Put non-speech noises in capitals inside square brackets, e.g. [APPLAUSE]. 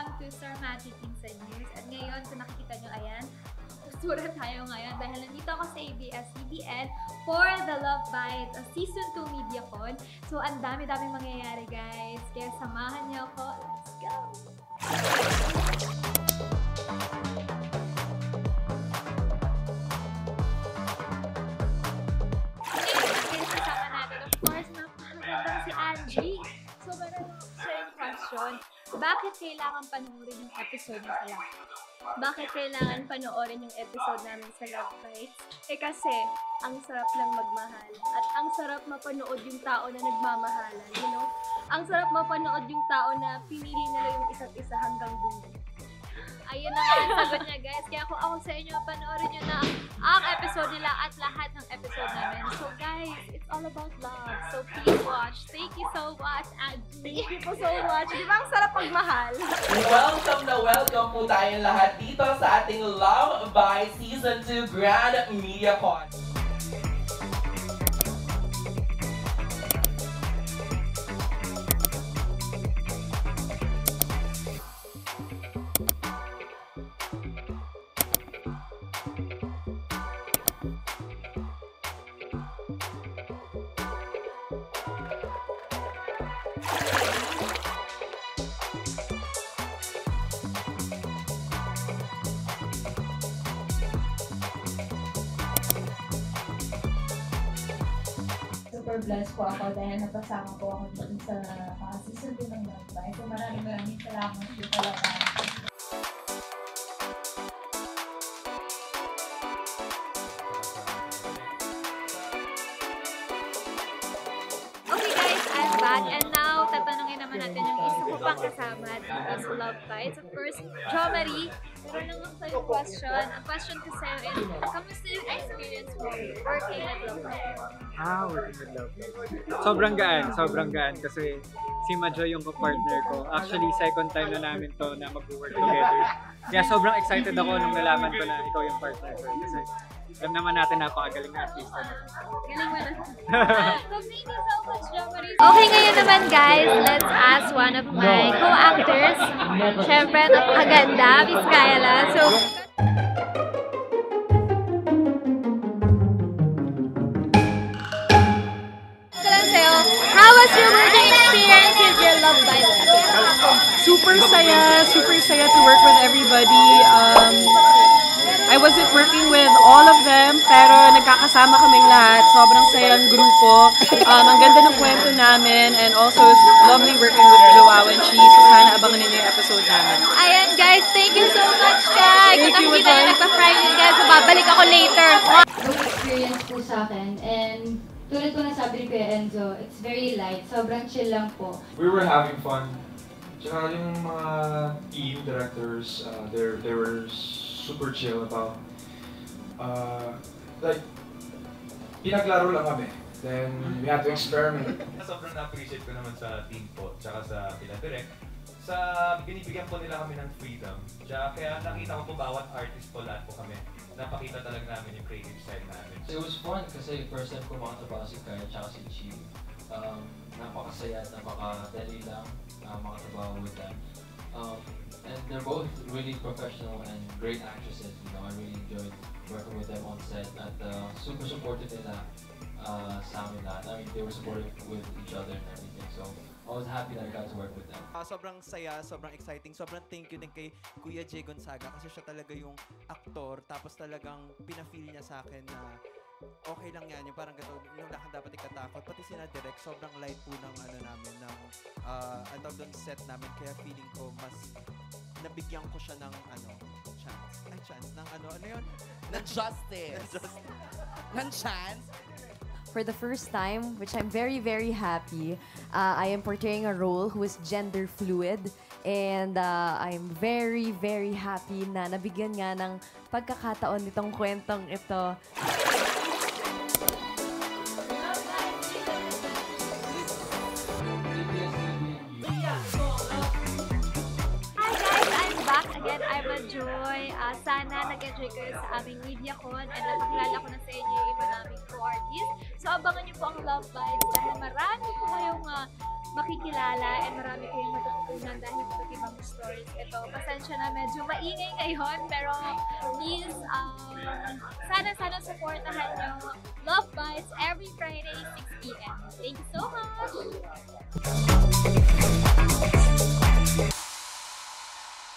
Welcome to Star Magic Inside News. At ngayon, kung nakikita nyo, ayan, kusura tayo ngayon dahil nandito ako sa ABS-CBN for The Love Bites, a Season 2 Media Con. So, ang dami-dami mangyayari, guys. Kaya samahan niyo ako. Let's go! Bakit kailangan panoorin yung episode na pala? Bakit kailangan panoorin yung episode namin sa Love Bites? Eh kasi, ang sarap lang magmahal. At ang sarap mapanood yung tao na nagmamahalan, you know? Ang sarap mapanood yung tao na pinili nila yung isa't isa hanggang dulo. Ayun na nga ang sagot niya, guys. Kaya kung ako sa inyo, panoorin nyo na ang, episode nila at lahat ng episode namin. So, guys, it's all about love. So, please watch. Thank you so much, Angie. Thank you po so much. Di ba ang sarap pagmahal? Welcome na welcome po tayong lahat dito sa ating Love by Season 2 Grand Media Con. Super blessed po ako dahil napasama po ako dito sa uh, season 2 ng Bites. So maraming maraming salamat po talaga. Okay guys, I'm back and now pang kasama dito sa Love Bites. Of course, Jo Marie, meron lang ako sa'yo question. Ang question ko sa'yo is, kamusta yung experience mo working at Love Bites? Ah, working with love. Sobrang gaan, sobrang gaan kasi si Majo yung partner ko. Actually, second time na namin to na mag-work together. Kaya sobrang excited ako nung nalaman ko na ikaw yung partner ko. Kasi alam naman natin napakagaling na artista. Galing mo na. [LAUGHS] so, thank Okay, ngayon naman guys, let's ask one of my co-actors. Siyempre, napakaganda, Miss Kyla. So, Ito lang how was your working experience with your Love Bites? Super saya, super saya to work with everybody. Um, I wasn't working with all of them, pero nagkakasama kaming lahat. Sobrang sayang grupo. Um, ang ganda ng kwento namin, and also it's lovely working with Joao and Chi. So sana abangan ninyo yung episode namin. Ayan guys, thank you so much guys. Thank Kung you, tayo Madam. nagpa-Friday guys, babalik ako later. Yung experience po sa akin and tulad ko nasabi ni Kuya Enzo, it's very light. Sobrang chill lang po. we were having fun. Tsaka yung mga team directors, uh, they they were super chill about uh, like pinaglaro lang kami. Then we had to experiment. [LAUGHS] Sobrang na-appreciate ko naman sa team po, tsaka sa Pila Direct. Sa binibigyan po nila kami ng freedom. Tsaka kaya nakita ko po bawat artist po lahat po kami. Napakita talaga namin yung creative side namin. It was fun kasi first time ko makatrabaho si Kaya at si Chi. Um, napakasaya at napakadali lang uh, makatrabaho with them. Um, they're both really professional and great actresses. You know, I really enjoyed working with them on set at uh, super supportive nila uh, sa amin lahat. I mean, they were supportive with each other and everything. So I was happy that I got to work with them. Ah, sobrang saya, sobrang exciting, sobrang thank you din kay Kuya Jay Gonzaga kasi siya talaga yung aktor tapos talagang pina-feel niya sa akin na okay lang yan, yung parang gato, yung lahat dapat ikatakot. Pati sina Direk, sobrang light po ng ano namin, ng uh, ano doon set namin kaya feeling ko mas nabigyan ko siya ng ano, chance. Ay, chance. Ng ano, ano yun? ng justice. [LAUGHS] Ng justice. ng chance. For the first time, which I'm very, very happy, uh, I am portraying a role who is gender fluid. And uh, I'm very, very happy na nabigyan nga ng pagkakataon nitong kwentong ito. Again. I'm a joy. Ah, sana nag-enjoy kayo sa aming MediaCon and napakilala ko na sa inyo yung iba naming co-artists. So abangan niyo po ang Love Bites dahil marami po kayong makikita makikilala and marami kayong matututunan dahil iba't ibang stories. Ito, pasensya na medyo maingay ngayon, pero please, um, sana, sana supportahan nyo Love Bites every Friday, 6 p.m. Thank you so much!